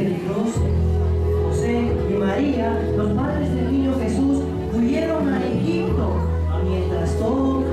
peligroso. José y María, los padres del niño Jesús, huyeron a Egipto, mientras todo